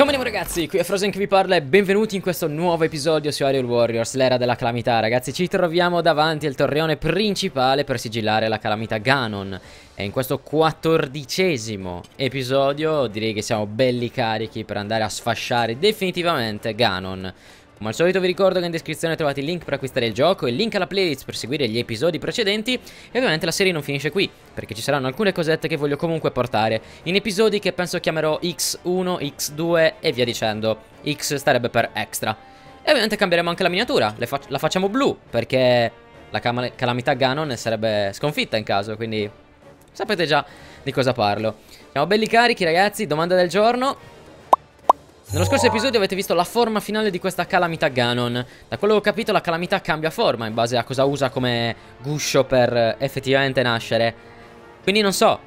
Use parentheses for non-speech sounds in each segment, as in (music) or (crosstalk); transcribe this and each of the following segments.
Come andiamo ragazzi? Qui è Frozen che vi parla e benvenuti in questo nuovo episodio su Ariel Warriors, l'era della calamità. Ragazzi ci troviamo davanti al torreone principale per sigillare la calamità Ganon. E in questo quattordicesimo episodio direi che siamo belli carichi per andare a sfasciare definitivamente Ganon come al solito vi ricordo che in descrizione trovate il link per acquistare il gioco, il link alla playlist per seguire gli episodi precedenti e ovviamente la serie non finisce qui, perché ci saranno alcune cosette che voglio comunque portare in episodi che penso chiamerò X1, X2 e via dicendo. X starebbe per extra. E ovviamente cambieremo anche la miniatura, fa la facciamo blu, perché la calamità Ganon sarebbe sconfitta in caso, quindi sapete già di cosa parlo. Siamo belli carichi ragazzi, domanda del giorno. Nello scorso episodio avete visto la forma finale di questa calamità Ganon. Da quello che ho capito la calamità cambia forma in base a cosa usa come guscio per effettivamente nascere. Quindi non so,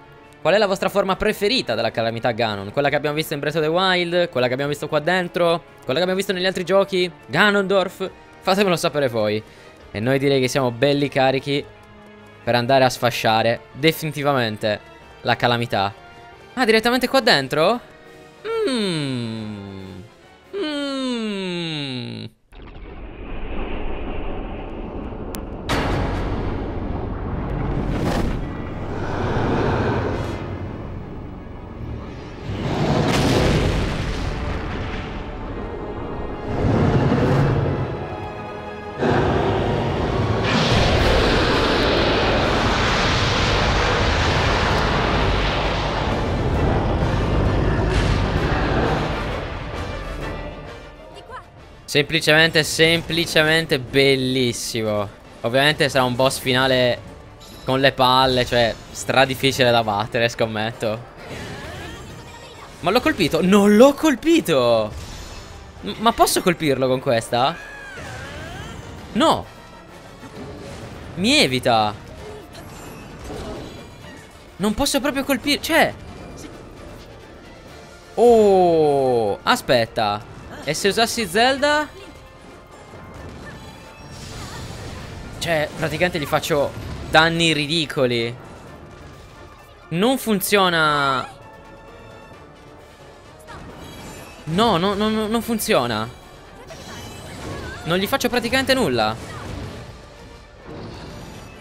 qual è la vostra forma preferita della calamità Ganon? Quella che abbiamo visto in Breath of the Wild? Quella che abbiamo visto qua dentro? Quella che abbiamo visto negli altri giochi? Ganondorf? Fatemelo sapere voi. E noi direi che siamo belli carichi per andare a sfasciare definitivamente la calamità. Ah, direttamente qua dentro? Mmm... Semplicemente, semplicemente bellissimo. Ovviamente sarà un boss finale con le palle, cioè stra difficile da battere, scommetto. Ma l'ho colpito? Non l'ho colpito! Ma posso colpirlo con questa? No! Mi evita! Non posso proprio colpire... Cioè... Oh! Aspetta! E se usassi Zelda? Cioè, praticamente gli faccio danni ridicoli. Non funziona. No, no, no, no non funziona. Non gli faccio praticamente nulla.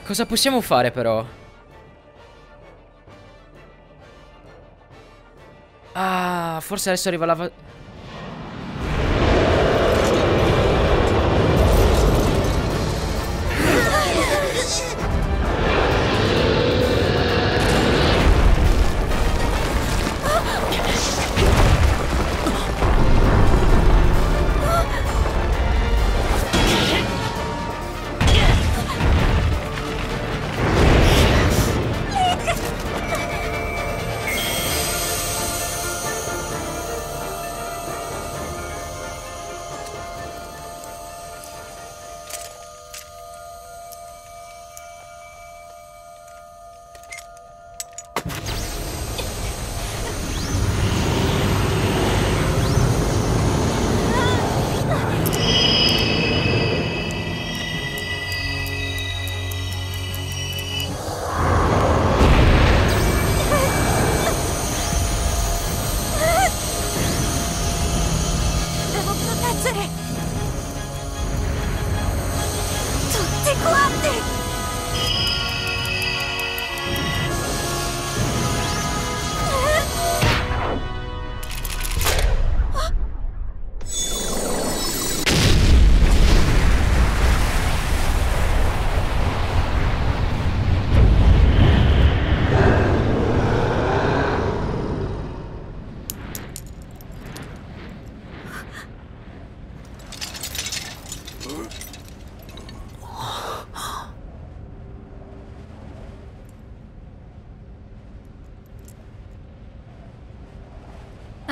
Cosa possiamo fare però? Ah, forse adesso arriva la...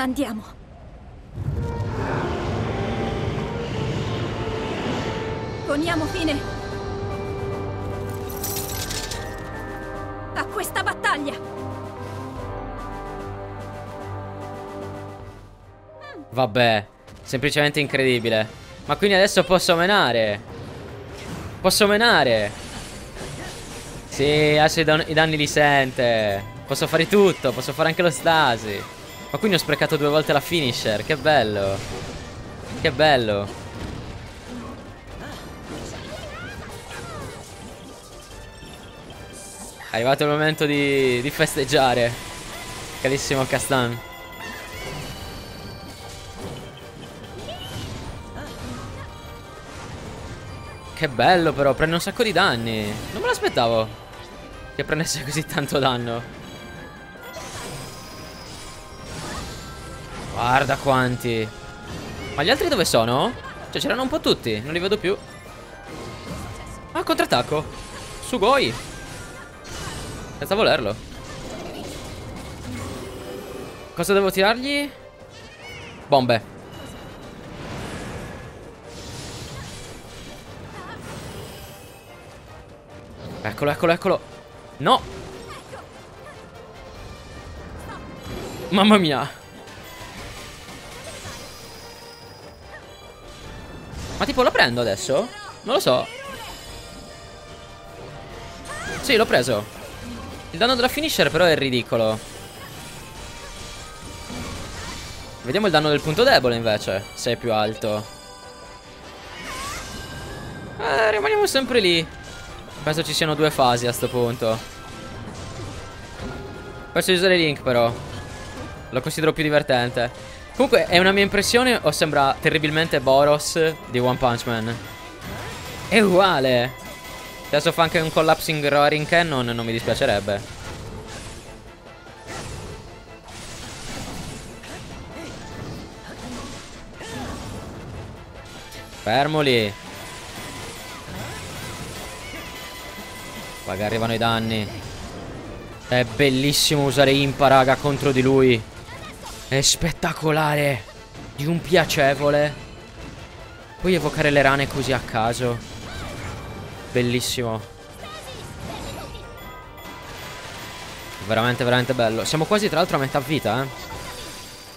Andiamo. Poniamo fine a questa battaglia. Vabbè, semplicemente incredibile. Ma quindi adesso posso menare. Posso menare. Sì, adesso i, i danni li sente. Posso fare tutto, posso fare anche lo stasi. Ma quindi ho sprecato due volte la finisher. Che bello. Che bello. È arrivato il momento di, di festeggiare. Carissimo Castan. Che bello però, prende un sacco di danni. Non me l'aspettavo. Che prendesse così tanto danno. Guarda quanti. Ma gli altri dove sono? Cioè c'erano un po' tutti, non li vedo più. Ah, contrattacco. Sugoi. Senza volerlo. Cosa devo tirargli? Bombe. Eccolo, eccolo, eccolo. No. Mamma mia. Ma tipo lo prendo adesso? Non lo so. Sì, l'ho preso. Il danno della finisher però è ridicolo. Vediamo il danno del punto debole invece, se è più alto. Eh, rimaniamo sempre lì. Penso ci siano due fasi a sto punto. Penso di usare Link però. Lo considero più divertente. Comunque è una mia impressione o sembra terribilmente Boros di One Punch Man? È uguale. Adesso fa anche un collapsing roaring cannon, non mi dispiacerebbe. Fermoli. Qua che arrivano i danni. È bellissimo usare Impa, raga, contro di lui. È spettacolare. Di un piacevole. Puoi evocare le rane così a caso. Bellissimo. Veramente, veramente bello. Siamo quasi tra l'altro a metà vita, eh.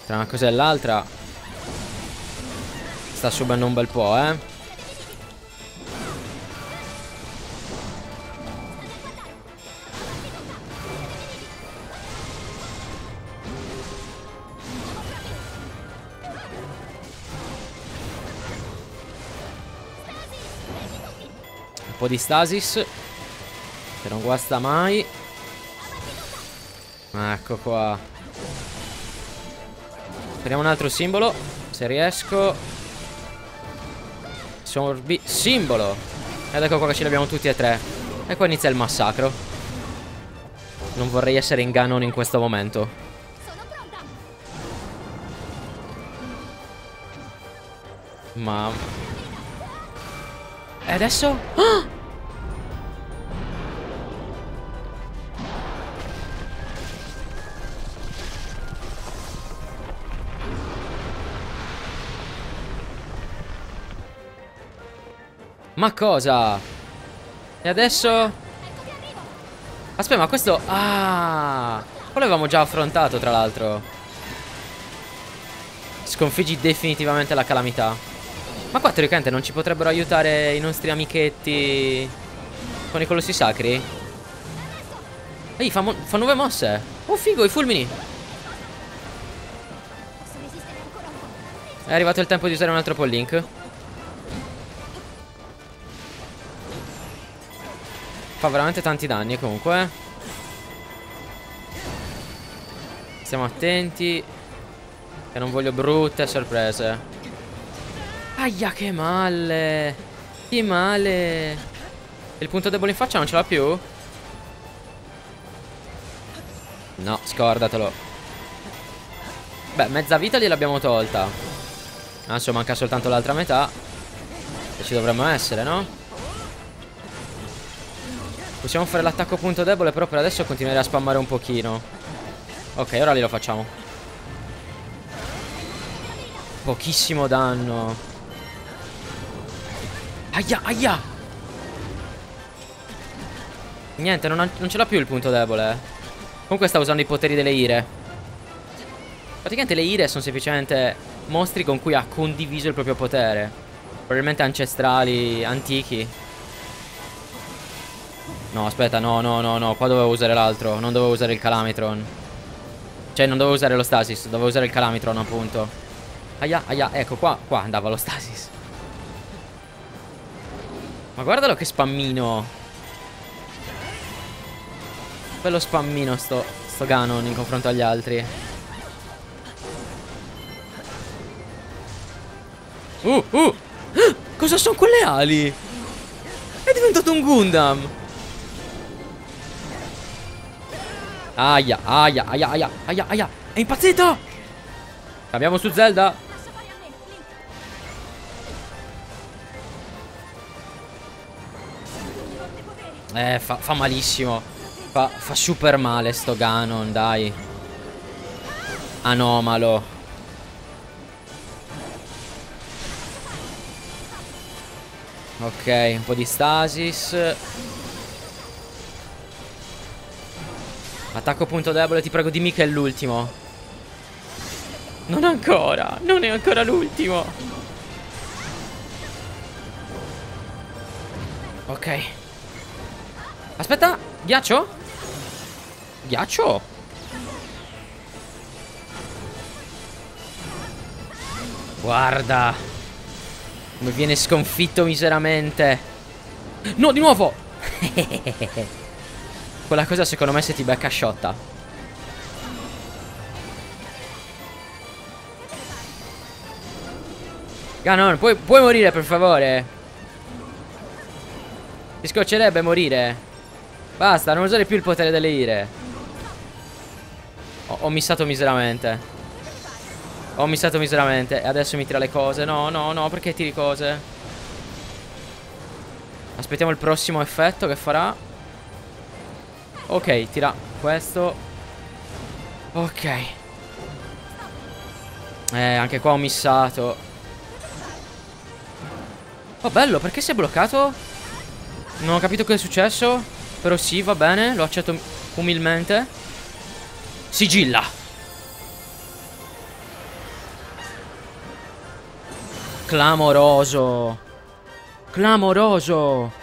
Tra una cosa e l'altra. Sta subendo un bel po', eh. Po' di stasis Che non guasta mai. Ecco qua. Speriamo un altro simbolo Se riesco. Sorbi Simbolo. Ed ecco qua che ce li abbiamo tutti e tre. E qua inizia il massacro. Non vorrei essere in Ganon in questo momento. Ma E adesso? Ah! Ma cosa? E adesso? Aspetta, ma questo... Ah! Quello l'avevamo già affrontato, tra l'altro. Sconfiggi definitivamente la calamità. Ma qua teoricamente non ci potrebbero aiutare i nostri amichetti con i colossi sacri? Ehi, fa, fa nuove mosse. Oh, figo, i fulmini. È arrivato il tempo di usare un altro Pollink. Fa veramente tanti danni comunque. Stiamo attenti. Che non voglio brutte sorprese. Aia che male. Che male. Il punto debole in faccia non ce l'ha più? No, scordatelo. Beh, mezza vita gliel'abbiamo tolta. Adesso manca soltanto l'altra metà. E ci dovremmo essere, no? Possiamo fare l'attacco punto debole Però per adesso continuerei a spammare un pochino. Ok ora lì lo facciamo. Pochissimo danno. Aia aia! Niente non, non ce l'ha più il punto debole. Comunque sta usando i poteri delle ire. Praticamente le ire sono semplicemente Mostri con cui ha condiviso il proprio potere. Probabilmente ancestrali, antichi No, aspetta, no, no, no, no. Qua dovevo usare l'altro. Non dovevo usare il Calamitron. Cioè, non dovevo usare lo stasis, dovevo usare il calamitron, appunto. Aia, aia, ecco qua, qua andava lo stasis. Ma guardalo che spammino. Bello spammino sto, sto Ganon in confronto agli altri. Uh, uh! (gasps) Cosa sono quelle ali? È diventato un Gundam! Aia, aia, aia, aia, aia, aia! È impazzito! Cambiamo su Zelda! Eh, fa, fa malissimo. Fa, fa super male sto Ganon, dai. Anomalo. Ok, un po' di stasis. Attacco punto debole, ti prego dimmi che è l'ultimo. Non ancora, non è ancora l'ultimo. Ok. Aspetta, ghiaccio? Ghiaccio? Guarda. Come viene sconfitto miseramente. No, di nuovo! (laughs) Quella cosa secondo me se ti becca sciotta. Ganon, puoi, puoi morire per favore? Ti scoccerebbe morire. Basta, non usare più il potere delle ire. Ho, ho missato miseramente. Ho missato miseramente. E adesso mi tira le cose. No, no, no, perché tiri cose? Aspettiamo il prossimo effetto che farà. Ok, tira questo. Ok. Eh, anche qua ho missato. Oh, bello, perché si è bloccato? Non ho capito che è successo. Però sì, va bene, lo accetto umilmente. Sigilla. Clamoroso. Clamoroso.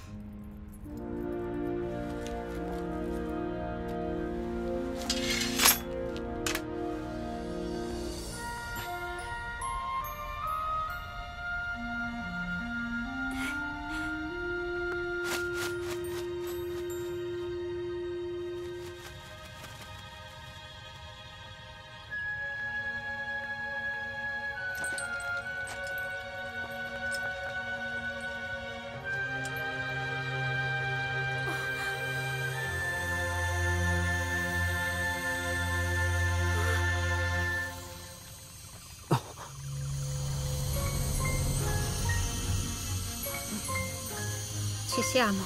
Ci siamo.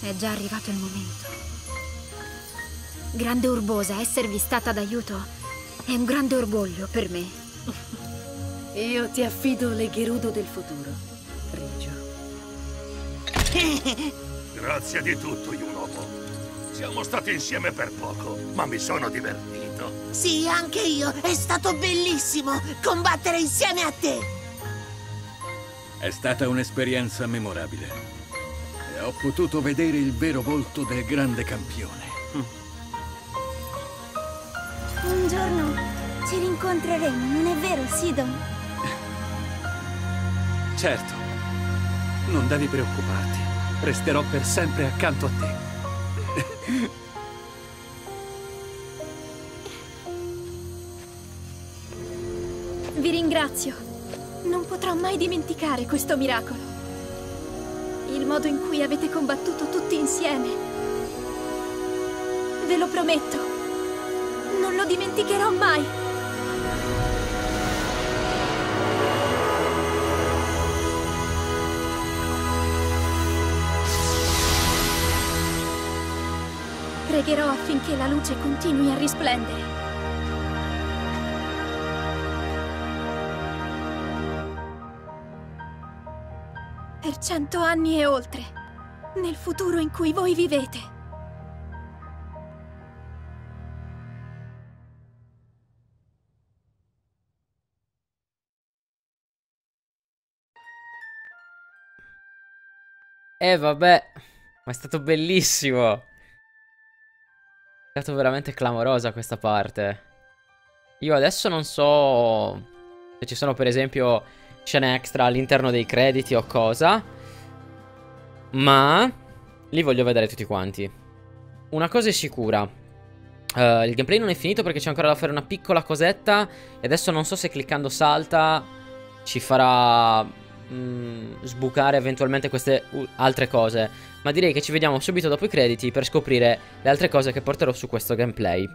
È già arrivato il momento. Grande Urbosa, esservi stata d'aiuto è un grande orgoglio per me. (laughs) Io ti affido le Gerudo del futuro, Rigio. (laughs) Grazie di tutto, Yunobo. Siamo stati insieme per poco, ma mi sono divertito. Sì, anche io. È stato bellissimo combattere insieme a te. È stata un'esperienza memorabile. E ho potuto vedere il vero volto del grande campione. Un giorno ci rincontreremo, non è vero, Sidon? Certo. Non devi preoccuparti. Resterò per sempre accanto a te. Vi ringrazio. Non potrò mai dimenticare questo miracolo. Il modo in cui avete combattuto tutti insieme. Ve lo prometto. Non lo dimenticherò mai. Pregherò affinché la luce continui a risplendere. Per cento anni e oltre, nel futuro in cui voi vivete. Eh vabbè, ma è stato bellissimo. È stato veramente clamorosa questa parte. Io adesso non so se ci sono per esempio scene extra all'interno dei crediti o cosa. Ma li voglio vedere tutti quanti. Una cosa è sicura. Uh, il gameplay non è finito perché c'è ancora da fare una piccola cosetta. E adesso non so se cliccando salta ci farà mm, sbucare eventualmente queste altre cose. Ma direi che ci vediamo subito dopo i crediti per scoprire le altre cose che porterò su questo gameplay.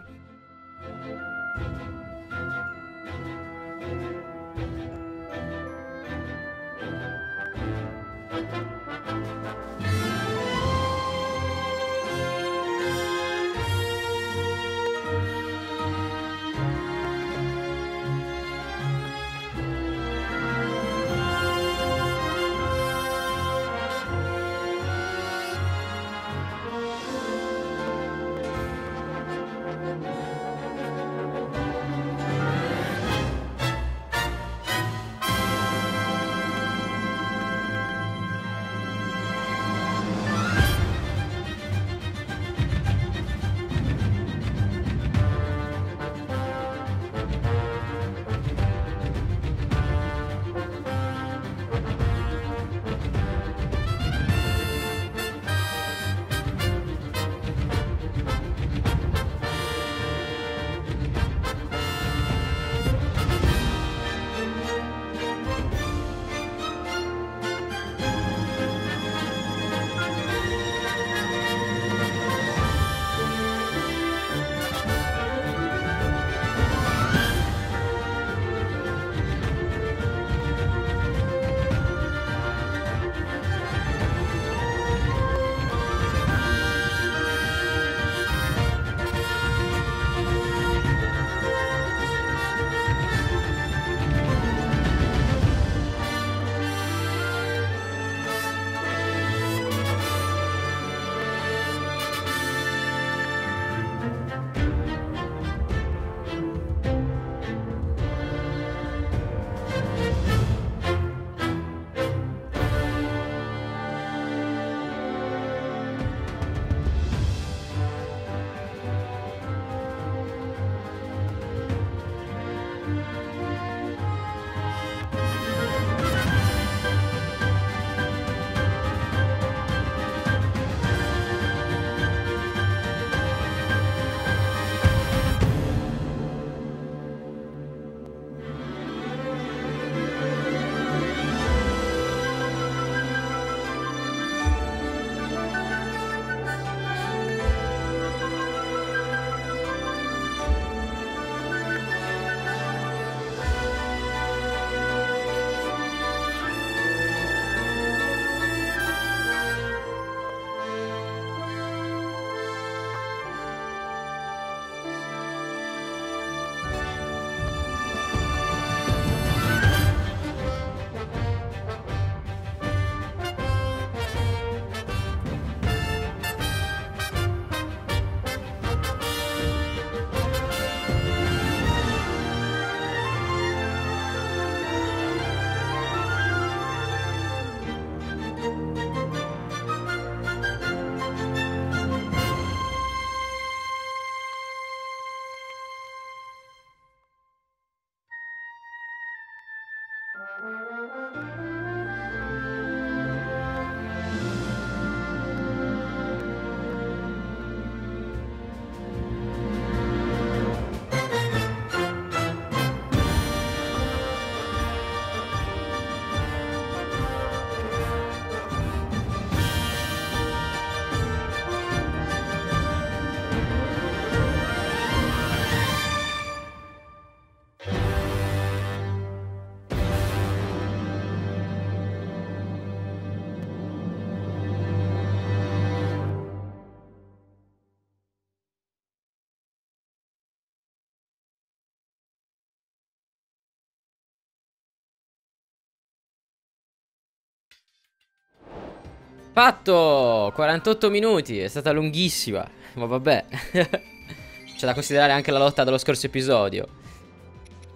Fatto! 48 minuti, è stata lunghissima, ma vabbè. (laughs) C'è da considerare anche la lotta dello scorso episodio.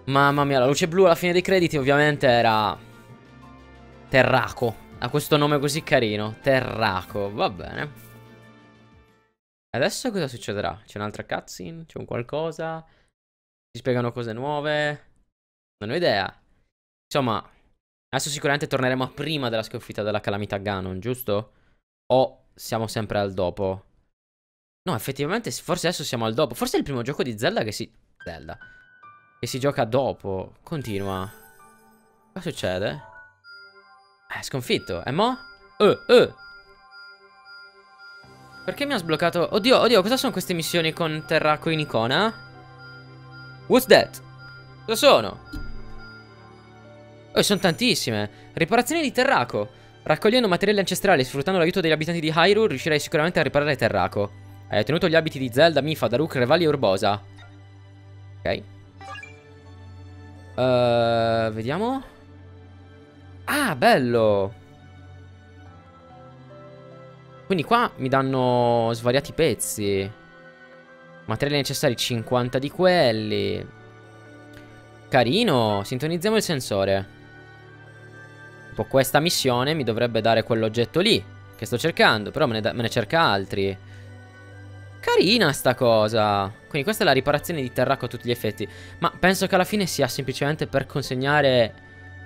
Mamma mia, la luce blu alla fine dei crediti ovviamente era... Terraco. Ha questo nome così carino. Terraco, va bene. Adesso cosa succederà? C'è un'altra cutscene? C'è un qualcosa? Si spiegano cose nuove? Non ho idea. Insomma, Adesso sicuramente torneremo a prima della sconfitta della calamità Ganon, giusto? O siamo sempre al dopo? No, effettivamente forse adesso siamo al dopo. Forse è il primo gioco di Zelda che si... Zelda. Che si gioca dopo. Continua. Cosa succede? Eh, sconfitto. E mo? Eh, eh. Perché mi ha sbloccato... Oddio, oddio, cosa sono queste missioni con Terraco in icona? What's that? Cosa sono? Oh, sono tantissime. Riparazione di Terraco. Raccogliendo materiali ancestrali e sfruttando l'aiuto degli abitanti di Hyrule riuscirai sicuramente a riparare Terraco. Hai ottenuto gli abiti di Zelda, Mifa, Daruk, Revali e Urbosa. Ok. Uh, vediamo. Ah, bello. Quindi qua mi danno svariati pezzi. Materiali necessari 50 di quelli. Carino. Sintonizziamo il sensore. Tipo questa missione mi dovrebbe dare quell'oggetto lì Che sto cercando Però me ne, me ne, cerca altri. Carina sta cosa. Quindi questa è la riparazione di Terraco a tutti gli effetti. Ma penso che alla fine sia semplicemente per consegnare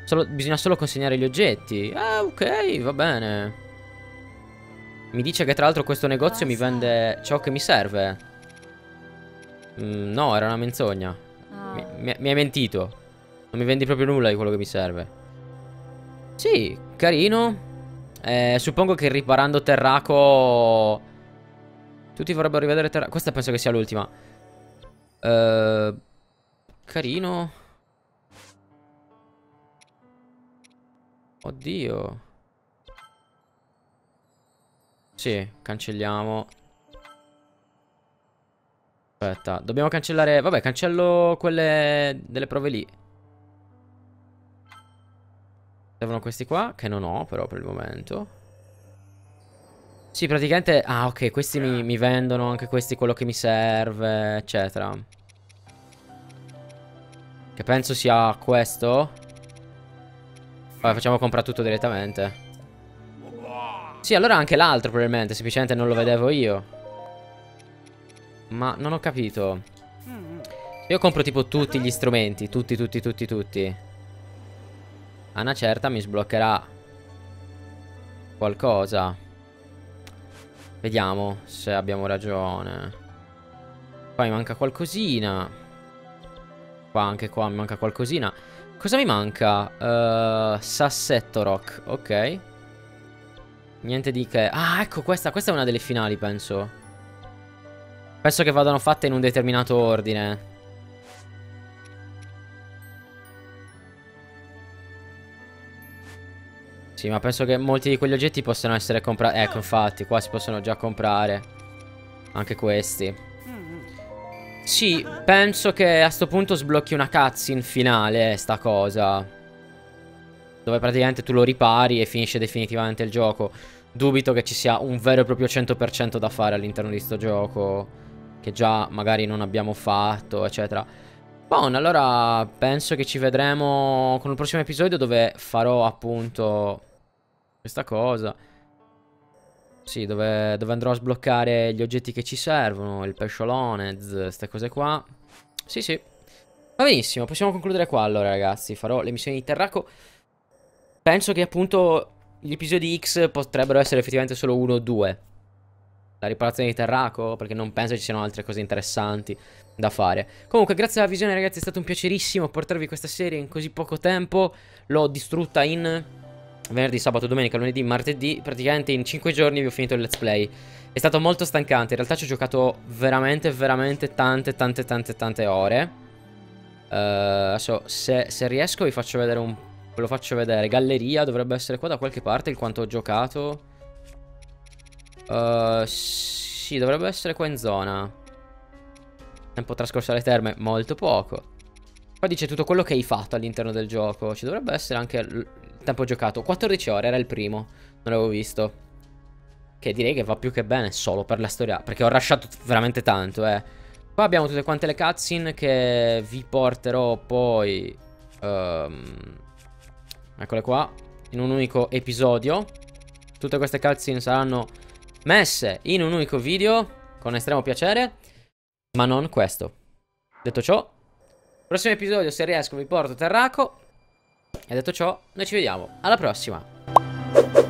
solo, Bisogna solo consegnare gli oggetti. Ah ok va bene. Mi dice che tra l'altro questo negozio mi vende ciò che mi serve. Mm, No era una menzogna. Mi, mi, mi hai mentito. Non mi vendi proprio nulla di quello che mi serve sì, carino. Eh, suppongo che riparando Terraco... Tutti vorrebbero rivedere Terraco. Questa penso che sia l'ultima. Eh, carino. Oddio. Sì, cancelliamo. Aspetta, dobbiamo cancellare... Vabbè, cancello quelle delle prove lì. Servono questi qua, che non ho però per il momento. Sì, praticamente... Ah, ok, questi mi, mi vendono anche questi quello che mi serve, eccetera. Che penso sia questo. Vabbè, facciamo comprare tutto direttamente. Sì, allora anche l'altro probabilmente, semplicemente non lo vedevo io. Ma non ho capito. Io compro tipo tutti gli strumenti, tutti, tutti, tutti, tutti. A una certa mi sbloccherà qualcosa. Vediamo se abbiamo ragione. Qua mi manca qualcosina. Qua anche qua mi manca qualcosina. Cosa mi manca? Uh, sassetto rock, ok. Niente di che. Ah, ecco questa. Questa è una delle finali, penso. Penso che vadano fatte in un determinato ordine. Sì, ma penso che molti di quegli oggetti possano essere comprati. Ecco, infatti, qua si possono già comprare. Anche questi. Sì, penso che a sto punto sblocchi una cutscene finale, sta cosa. Dove praticamente tu lo ripari e finisce definitivamente il gioco. Dubito che ci sia un vero e proprio 100% da fare all'interno di sto gioco. Che già magari non abbiamo fatto, eccetera. Buon, allora penso che ci vedremo con il prossimo episodio dove farò appunto questa cosa. Sì, dove, dove, andrò a sbloccare gli oggetti che ci servono, il pesciolone, queste cose qua. Sì, sì. Va benissimo, possiamo concludere qua allora ragazzi. Farò le missioni di Terraco. Penso che appunto gli episodi X potrebbero essere effettivamente solo uno o due. La riparazione di Terraco, perché non penso ci siano altre cose interessanti da fare. Comunque, grazie alla visione ragazzi, è stato un piacerissimo portarvi questa serie in così poco tempo. L'ho distrutta in venerdì, sabato, domenica, lunedì, martedì. Praticamente in 5 giorni vi ho finito il let's play. È stato molto stancante, in realtà ci ho giocato veramente, veramente tante, tante, tante, tante ore. Uh, adesso se, se, riesco vi faccio vedere un... Ve lo faccio vedere. Galleria dovrebbe essere qua da qualche parte il quanto ho giocato. Uh, sì, dovrebbe essere qua in zona. Tempo trascorso alle terme, molto poco. Qua dice tutto quello che hai fatto all'interno del gioco. Ci dovrebbe essere anche tempo giocato. 14 ore era il primo. Non l'avevo visto. Che direi che va più che bene solo per la storia. Perché ho rasciato veramente tanto, eh. Qua abbiamo tutte quante le cutscene che vi porterò poi... Um, eccole qua. In un unico episodio. Tutte queste cutscene saranno messe in un unico video. Con estremo piacere. Ma non questo. Detto ciò, prossimo episodio se riesco vi porto Terraco. E detto ciò, noi ci vediamo. Alla prossima.